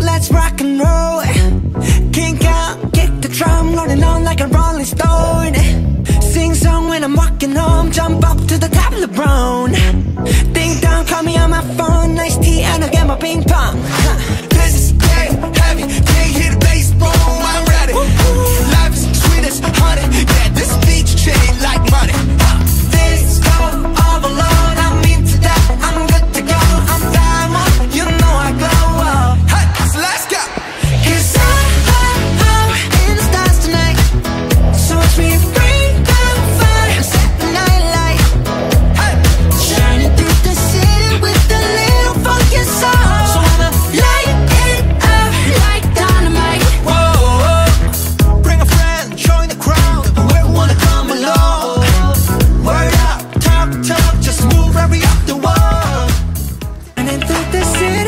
let's rock and roll. Kink out, kick the drum Rolling on like a rolling stone. Sing song when I'm walking home Jump up to the top of LeBron Ding dong, call me on my phone Nice tea and I'll get my ping pong. the city.